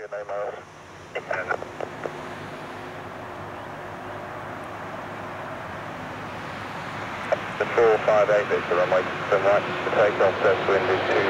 good, miles. The 458 is the runway, turn right, the takeoff, test wind is two.